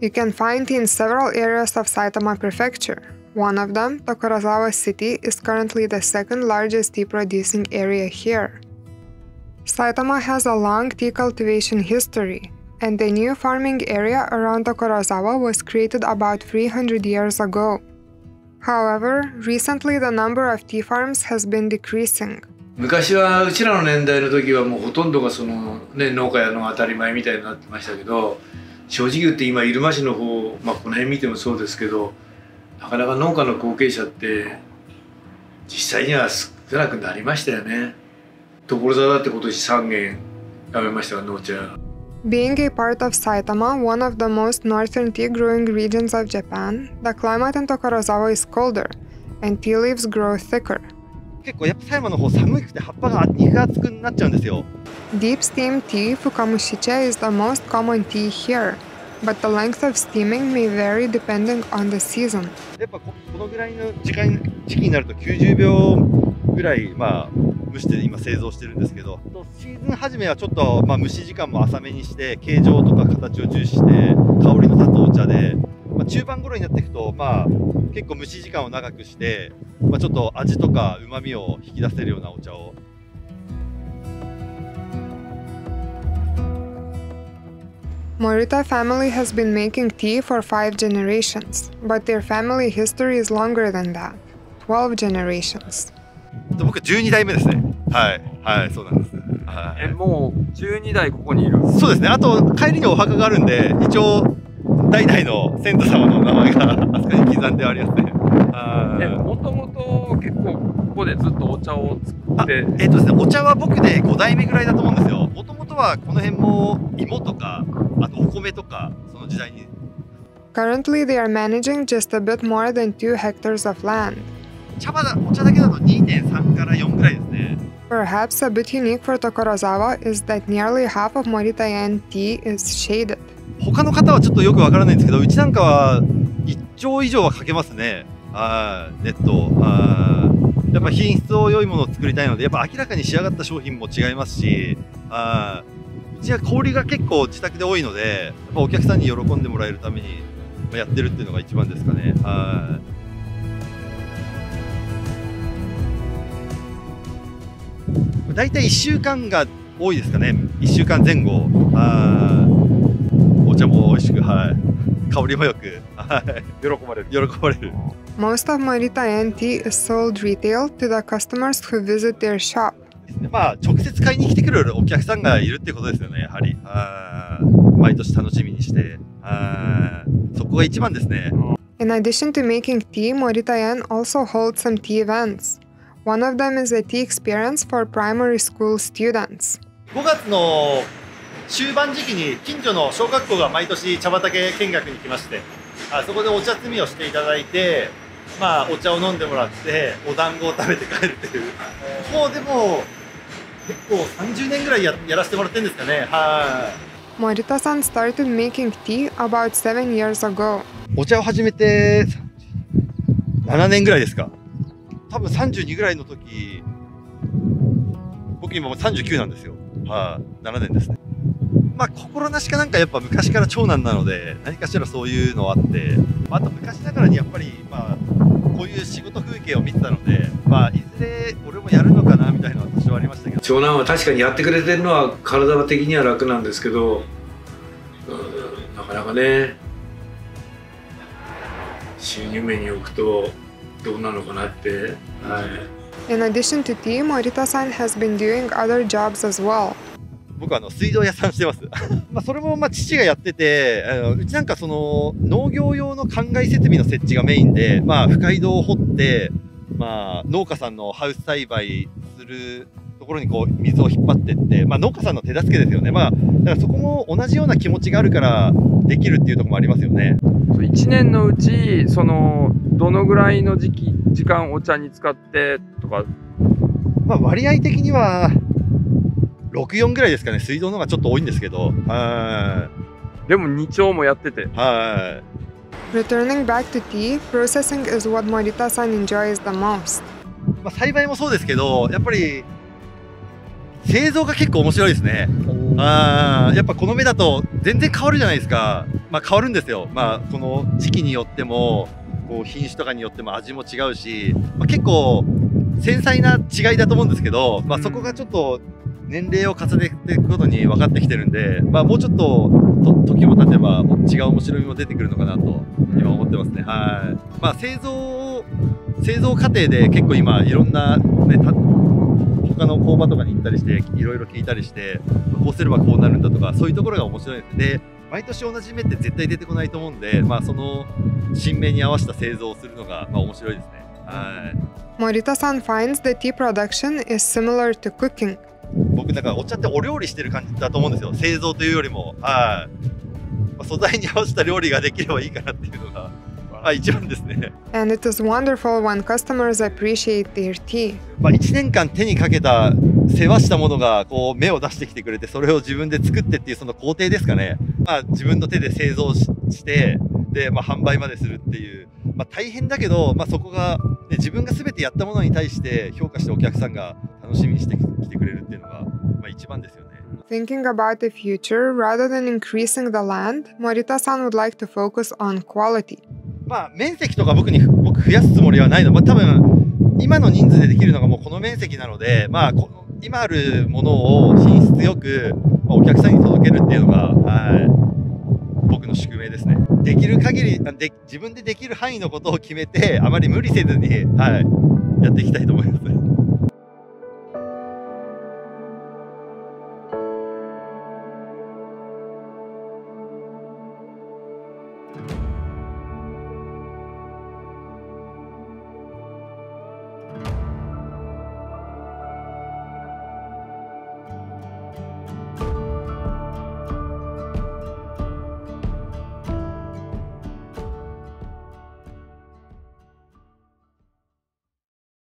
You can find tea in several areas of Saitama Prefecture. One of them, Tokorozawa City, is currently the second largest tea producing area here. Saitama has a long tea cultivation history, and the new farming area around Tokorozawa was created about 300 years ago. However, recently the number of tea farms has been decreasing. 昔はうちらの年代の時はもうほとんどがその、ね、農家やの当たり前みたいになってましたけど 正直言って今入間市の方、まあ、この辺見てもそうですけどなかなか農家の後継者って実際には少なくなりましたよね。所沢だって今年3軒辞めましたが農茶 Being a part of Saitama, one of the most northern tea growing regions of Japan, the climate in Tokorozawa is colder, and tea leaves grow thicker. 結構やっぱ狭山の方寒くて葉っぱが肉厚くなっちゃうんですよ Deep steam tea, fukamushicha, is the most common tea here, but the length of steaming may vary depending on the season. やっぱここのぐらいの時間時期になると90秒ぐらいまあ蒸して今製造してるんですけどシーズン初めはちょっと、まあ、蒸し時間も浅めにして形状とか形を重視して香りの立つお茶で、まあ、中盤頃になっていくと、まあ、結構蒸し時間を長くして、まあ、ちょっと味とかうまみを引き出せるようなお茶を Morita family has been making tea for five generations, but their family history is longer than that 12 generations. 僕12代目ですねはいはいそうなんですはいえもう12代ここにいるそうですねあと帰りにお墓があるんで一応代々の先祖様の名前があそこに刻んでありますねえもともと結構ここでずっとお茶を作って。えっ、とですねお茶は僕で5代目ぐらいだと思うんですよ。もともとはこの辺も芋とかあとお米とかその時代に。Currently, they are managing just a bit more than 2 hectares of land. 茶葉だお茶だけだと2.3から4ぐらいですね Perhaps a bit unique for Tokorozawa is that nearly half of Moritayan tea is shaded. 他の方はちょっとよくわからないんですけどうちなんかは1丁以上はかけますね。はいネットはいやっぱ品質を良いものを作りたいのでやっぱ明らかに仕上がった商品も違いますしはいうちは氷が結構自宅で多いのでやっぱお客さんに喜んでもらえるためにまあやってるっていうのが一番ですかね。はい大体1週間が多いですかね1週間前後はいお茶も美味しくはい香りもよくはい喜ばれる喜ばれる Most of Moritayan tea is sold retail to the customers who visit their shop. ですねまあ直接買いに来てくれるお客さんがいるってことですよねやはりはい毎年楽しみにしてはいそこが一番ですね In addition to making tea, Moritayan also holds some tea events. One of them is a tea experience for primary school students. 5月の終盤時期に近所の小学校が毎年茶畑見学に来ましてあそこでお茶摘みをしていただいてまあお茶を飲んでもらってお団子を食べて帰るっていうもうでも結構30年ぐらいややらせてもらってるんですかねはい Morita-san started making tea about seven years ago. お茶を始めて7年ぐらいですか多分32ぐらいの時僕今もう39なんですよ。はい、7年ですね。まあ心なしかなんかやっぱ昔から長男なので何かしらそういうのあってまあと昔ながらにやっぱりまあこういう仕事風景を見てたのでまあいずれ俺もやるのかなみたいなのはありましたけど。長男は確かにやってくれてるのは体的には楽なんですけどうんなかなかね収入面に置くとどうなのかなって。はい。In addition to tea, Morita-san has been doing other jobs as well. 僕はあの水道屋さんしてます。まあそれもまあ父がやっててあのうちなんかその農業用の灌漑設備の設置がメインでまあ深井戸を掘ってまあ農家さんのハウス栽培するところにこう水を引っ張ってってまあ農家さんの手助けですよね。まあだからそこも同じような気持ちがあるからできるっていうところもありますよね。1年のうちそのどのぐらいの時期時間お茶に使ってとか。まあ割合的には64ぐらいですかね。水道の方がちょっと多いんですけど。はでも2丁もやってて。いはい。Returning back to tea, processing is what Morita-san enjoys the most. まあ、栽培もそうですけどやっぱり製造が結構面白いですね。あーやっぱこの目だと全然変わるじゃないですか。まあ変わるんですよ。まあこの時期によっても、こう品種とかによっても味も違うし、まあ、結構繊細な違いだと思うんですけど、まあそこがちょっと年齢を重ねていくことに分かってきてるんで、まあもうちょっとと時も経てば違う面白みも出てくるのかなと今思ってますね。はい。まあ製造製造過程で結構今いろんなねた他の工場とかに行ったりしていろいろ聞いたりしてこうすればこうなるんだとかそういうところが面白い。ですで毎年同じ目って絶対出てこないと思うんで、まあ、その新芽に合わせた製造をするのが、まあ、面白いですね。はい。Morita-san finds the tea production is similar to cooking. 僕だからお茶ってお料理してる感じだと思うんですよ。製造というよりもはい、まあ、素材に合わせた料理ができればいいかなっていうのが、まあ、一番ですね And it is wonderful when customers appreciate their tea. まあ、1年間手にかけた世話したものがこう芽を出してきてくれてそれを自分で作ってっていうその工程ですかね、まあ、自分の手で製造ししてで、まあ、販売までするっていう、まあ、大変だけど、まあ、そこが、ね、自分が全てやったものに対して評価してお客さんが楽しみにしてきてくれるっていうのが、まあ、一番ですよね。Thinking about the future, rather than increasing the land, Morita-san would like to focus on quality. まあ、面積とか僕に僕増やすつもりはないの、まあ、多分今の人数でできるのがもうこの面積なので、まあ、この今あるものを品質よく、まあ、お客さんに届けるっていうのが、はい、僕の宿命ですね。できる限りで自分でできる範囲のことを決めてあまり無理せずに、はい、やっていきたいと思います。